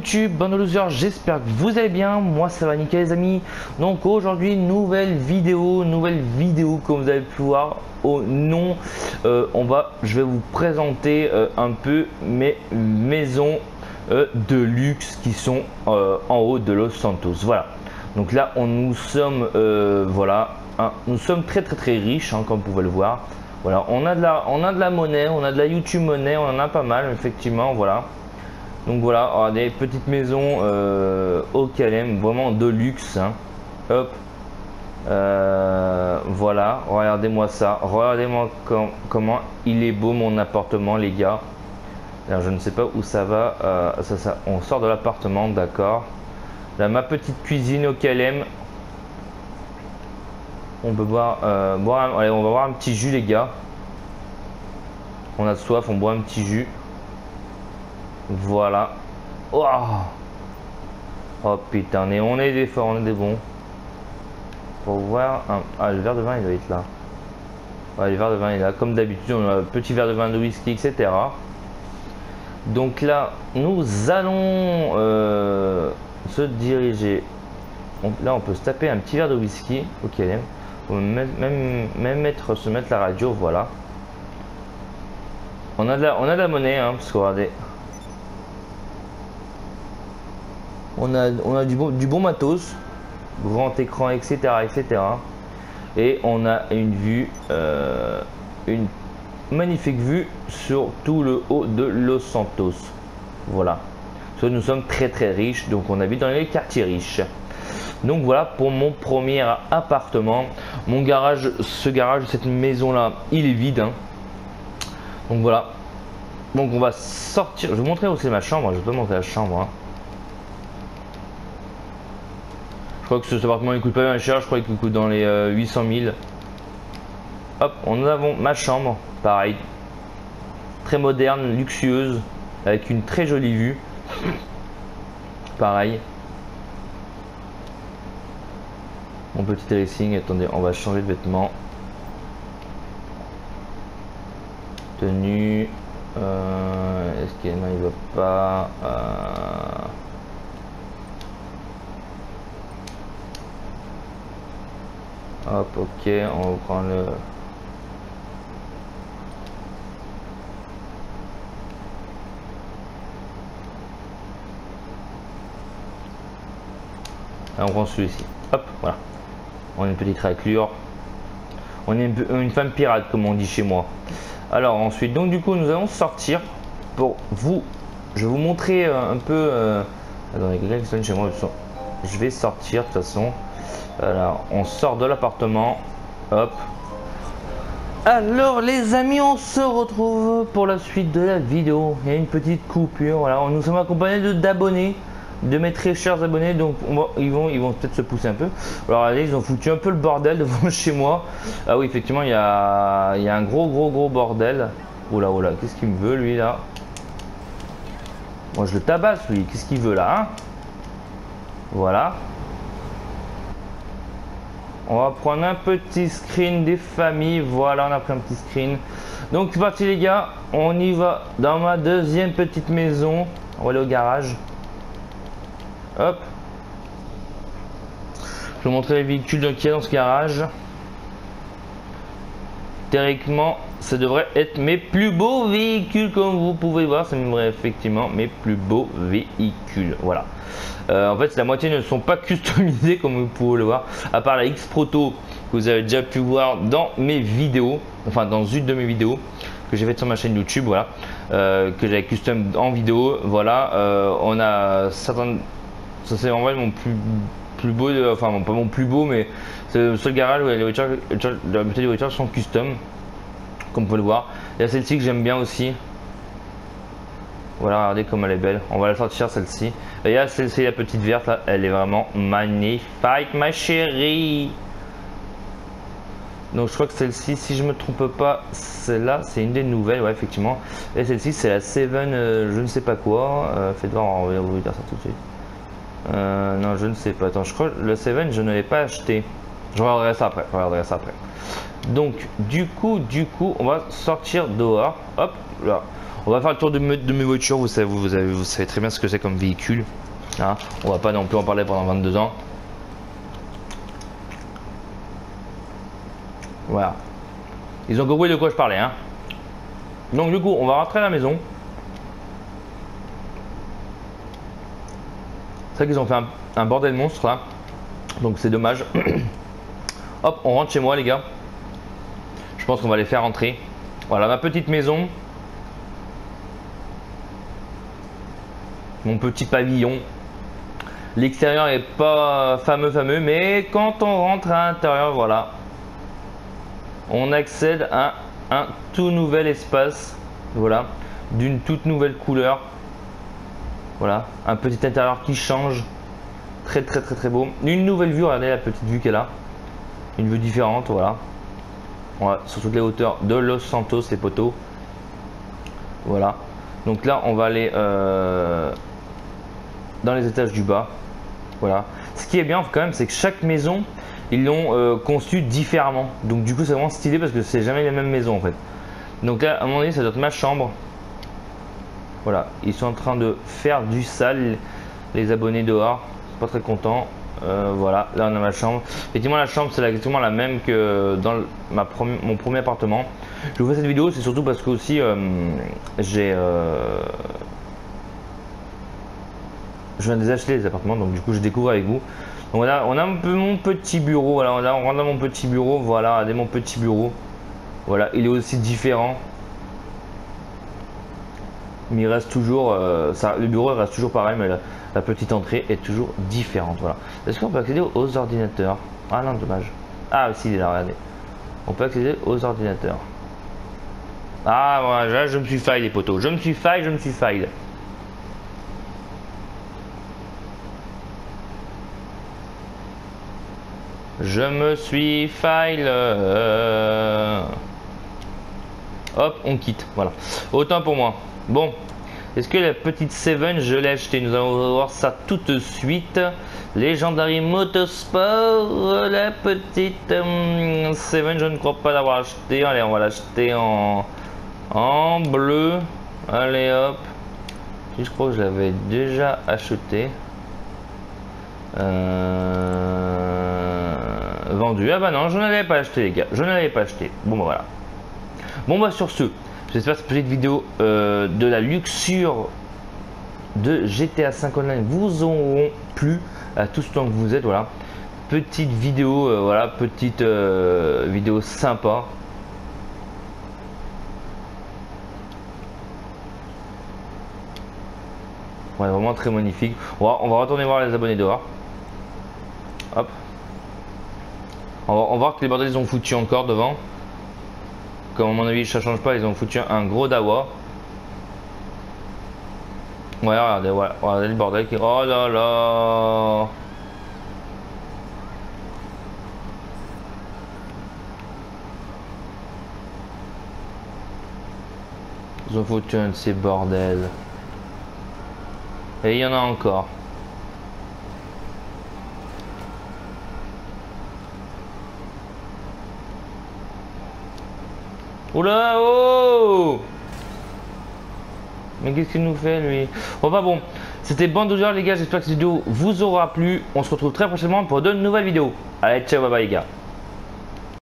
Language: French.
YouTube, bande de losers, j'espère que vous allez bien, moi ça va nickel les amis. Donc aujourd'hui nouvelle vidéo, nouvelle vidéo comme vous avez pu voir au nom, euh, on va, je vais vous présenter euh, un peu mes maisons euh, de luxe qui sont en haut de Los Santos. Voilà, donc là on nous sommes, voilà, nous sommes très très très riches hein, comme vous pouvez le voir. Voilà, on a de la, on a de la monnaie, on a de la YouTube monnaie, on en a pas mal effectivement, voilà. Donc voilà, des petites maisons euh, au Calem, vraiment de luxe. Hein. Hop. Euh, voilà, regardez-moi ça. Regardez-moi comment il est beau mon appartement, les gars. Alors, je ne sais pas où ça va. Euh, ça, ça, on sort de l'appartement, d'accord. Là, ma petite cuisine au Calem. On peut boire, on va boire un petit jus, les gars. On a soif, on boit un petit jus. Voilà. Oh, oh putain, on est, on est des forts, on est des bons. Pour voir. Un... Ah, le verre de vin, il doit être là. Ouais, le verre de vin est là. Comme d'habitude, on a un petit verre de vin de whisky, etc. Donc là, nous allons euh, se diriger. là, on peut se taper un petit verre de whisky. Ok, même, même, même mettre, se mettre la radio, voilà. On a de la, on a de la monnaie, hein, parce que regardez. On a, du bon matos, grand écran, etc., etc. Et on a une vue, euh, une magnifique vue sur tout le haut de Los Santos. Voilà. nous sommes très très riches, donc on habite dans les quartiers riches. Donc voilà pour mon premier appartement. Mon garage, ce garage, cette maison là, il est vide. Hein. Donc voilà. Donc on va sortir. Je vais vous montrer aussi ma chambre. Je vais pas montrer la chambre. Hein. Je crois que ce appartement il coûte pas bien cher, je crois qu'il coûte dans les 800 euh, 000. Hop, on avons ma chambre, pareil. Très moderne, luxueuse, avec une très jolie vue. Pareil. Mon petit dressing, attendez, on va changer de vêtements. Tenue. Euh, est-ce qu'il va pas euh, Hop, ok, on prend le... on prend celui-ci. Hop, voilà. On a une petite raclure. On est une, femme pirate, comme on dit chez moi. Alors ensuite, donc du coup, nous allons sortir pour vous. Je vais vous montrer euh, un peu. Euh... Chez moi. Je vais sortir de toute façon. Alors, on sort de l'appartement. Hop. Alors les amis, on se retrouve pour la suite de la vidéo. Il y a une petite coupure. Voilà, nous sommes accompagnés d'abonnés, de, mes très chers abonnés. Donc ils vont, peut-être se pousser un peu. Alors allez, ils ont foutu un peu le bordel devant chez moi. Ah oui, effectivement, il y a, un gros, gros, gros bordel. Là, oh là, qu'est-ce qu'il me veut lui là? Moi je le tabasse lui. Qu'est-ce qu'il veut là hein? Voilà. On va prendre un petit screen des familles. Voilà, on a pris un petit screen. Donc c'est parti les gars, on y va dans ma deuxième petite maison. On va aller au garage. Hop. Je vais vous montrer les véhicules qu'il y a dans ce garage. Théoriquement, ça devrait être mes plus beaux véhicules comme vous pouvez voir. C'est effectivement mes plus beaux véhicules. Voilà. Euh, en fait, la moitié ne sont pas customisés comme vous pouvez le voir, à part la X Proto que vous avez déjà pu voir dans mes vidéos, enfin dans une de mes vidéos que j'ai fait sur ma chaîne YouTube, voilà, euh, que j'ai custom en vidéo, voilà. Euh, on a certains, ça c'est en vrai mon plus beau, enfin pas mon plus beau, mais c'est le seul garage où les la des voitures sont custom, comme vous pouvez le voir. Il y a celle-ci que j'aime bien aussi, voilà, regardez comme elle est belle. On va la sortir celle-ci. Et là, celle-ci, la petite verte, là, elle est vraiment magnifique, ma chérie. Donc je crois que celle-ci, si je me trompe pas, celle-là, c'est une des nouvelles, ouais, effectivement. Et celle-ci, c'est la Seven, euh, je ne sais pas quoi. Euh, faites voir, on va vous dire ça tout de suite. Euh, non, je ne sais pas. Attends, je crois que le Seven, je ne l'ai pas acheté. Je regarderai ça après. Je regarderai ça après. Donc, du coup, du coup, on va sortir dehors. Hop, là. On va faire le tour de, mes voitures. Vous savez, avez, très bien ce que c'est comme véhicule. Hein on va pas non plus en parler pendant 22 ans. Voilà. Ils ont compris de quoi je parlais. Hein. Donc du coup, on va rentrer à la maison. C'est vrai qu'ils ont fait un, bordel monstre. Donc c'est dommage. Hop, on rentre chez moi les gars. Je pense qu'on va les faire rentrer. Voilà ma petite maison. Mon petit pavillon. L'extérieur est pas fameux fameux, mais quand on rentre à l'intérieur, voilà, on accède à un tout nouvel espace, voilà, d'une toute nouvelle couleur. Voilà, un petit intérieur qui change, très très très très beau. Une nouvelle vue, regardez la petite vue qu'elle a, une vue différente, voilà. voilà. Sur toutes les hauteurs de Los Santos, les poteaux. Voilà. Donc là, on va aller euh, dans les étages du bas. Voilà. Ce qui est bien quand même, c'est que chaque maison, ils l'ont euh, conçue différemment. Donc du coup, c'est vraiment stylé parce que c'est jamais les mêmes maisons en fait. Donc là, à un moment donné, ça doit être ma chambre. Voilà, ils sont en train de faire du sale, les abonnés dehors. Pas très content. Euh, voilà, là on a ma chambre. Effectivement, la chambre c'est exactement la même que dans ma mon premier appartement. Je vous fais cette vidéo, c'est surtout parce que aussi euh, j'ai je viens de les acheter les appartements, donc du coup je découvre avec vous. Donc on a un peu mon petit bureau, voilà, on, on rentre dans mon petit bureau, voilà, regardez mon petit bureau. Voilà, il est aussi différent. Mais il reste toujours, euh, le bureau reste toujours pareil, mais la, petite entrée est toujours différente. Voilà. Est-ce qu'on peut accéder aux ordinateurs? Ah non, dommage. Ah si, il est là, regardez. On peut accéder aux ordinateurs. Ah voilà, je me suis faille les poteaux. Je me suis faille, je me suis faille. Je me suis file. Hop, on quitte. Voilà. Autant pour moi. Bon. Est-ce que la petite Seven, je l'ai acheté Nous allons voir ça tout de suite. Legendary Motorsport. La petite euh, Seven, je ne crois pas l'avoir acheté. Allez, on va l'acheter en, en bleu. Allez, hop. Je crois que je l'avais déjà acheté. Euh, Ah bah non, je n'avais pas acheté les gars. Je n'avais pas acheté. Bon bah voilà. Bon bah sur ce, j'espère que cette petite vidéo euh, de la luxure de GTA 5 Online vous auront plu à tout ce temps que vous êtes. Voilà. Petite vidéo, euh, voilà, petite vidéo sympa. Ouais, vraiment très magnifique. On on va retourner voir les abonnés dehors. Hop. On va, voir que les bordels ils ont foutu encore devant. Comme à mon avis ça change pas, ils ont foutu un gros dawa. Ouais, regardez, ouais, regardez le bordel qui. Oh là là Ils ont foutu un de ces bordels. Et il y en a encore. Oula, oh Mais qu'est-ce qu'il nous fait, lui? Bon, bah bon, c'était Bandozer, les gars. J'espère que cette vidéo vous aura plu. On se retrouve très prochainement pour de nouvelles vidéos. Allez, ciao, bye bye, les gars.